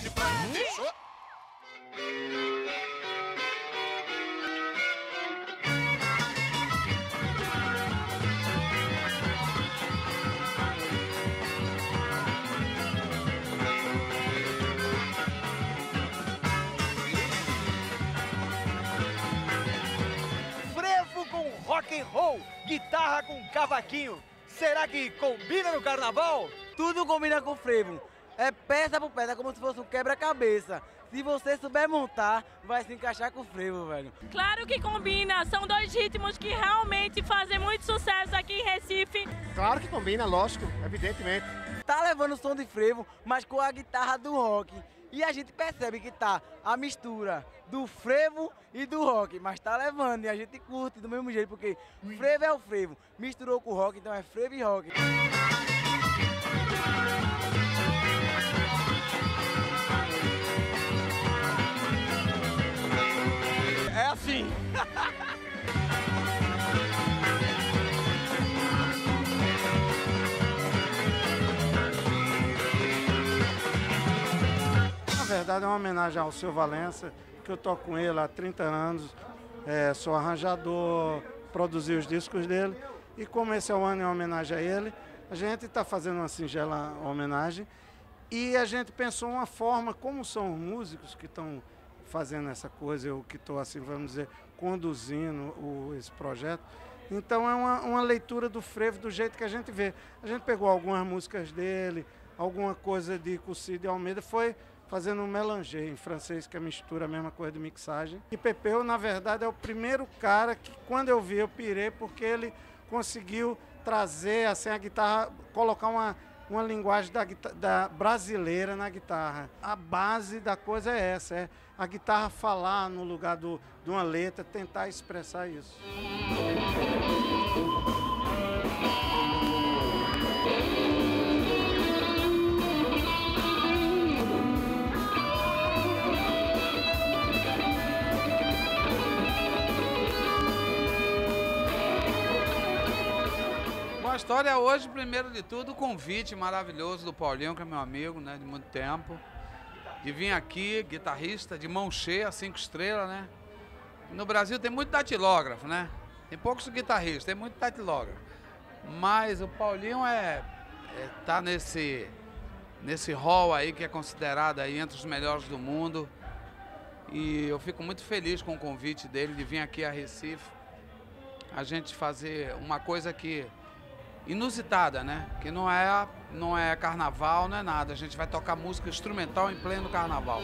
de praia. Fechou? Frevo com rock and roll, guitarra com cavaquinho. Será que combina no carnaval? Tudo combina com frevo. É peça por peça, como se fosse um quebra-cabeça. Se você souber montar, vai se encaixar com o frevo, velho. Claro que combina, são dois ritmos que realmente fazem muito sucesso aqui em Recife. Claro que combina, lógico, evidentemente. Tá levando o som de frevo, mas com a guitarra do rock. E a gente percebe que tá a mistura do frevo e do rock, mas tá levando e a gente curte do mesmo jeito, porque frevo é o frevo, misturou com o rock, então é frevo e rock. Na verdade é uma homenagem ao seu Valença, que eu toco com ele há 30 anos, é, sou arranjador, produzi os discos dele, e como esse é o ano em homenagem a ele, a gente está fazendo uma singela homenagem, e a gente pensou uma forma, como são os músicos que estão fazendo essa coisa, eu que estou assim, vamos dizer, conduzindo o, esse projeto, então é uma, uma leitura do frevo do jeito que a gente vê. A gente pegou algumas músicas dele, alguma coisa de Cucide Almeida, foi fazendo um mélanger em francês, que é mistura a mesma coisa de mixagem. E Pepeu, na verdade, é o primeiro cara que, quando eu vi, eu pirei, porque ele conseguiu trazer assim, a guitarra, colocar uma, uma linguagem da, da brasileira na guitarra. A base da coisa é essa, é a guitarra falar no lugar do, de uma letra, tentar expressar isso. A história hoje, primeiro de tudo, o convite maravilhoso do Paulinho, que é meu amigo, né, de muito tempo. De vir aqui, guitarrista de mão cheia, cinco estrelas, né? No Brasil tem muito datilógrafo, né? Tem poucos guitarristas, tem muito datilógrafo. Mas o Paulinho é, é tá nesse nesse hall aí que é considerado aí entre os melhores do mundo. E eu fico muito feliz com o convite dele de vir aqui a Recife a gente fazer uma coisa que inusitada, né? Que não é não é carnaval, não é nada. A gente vai tocar música instrumental em pleno carnaval.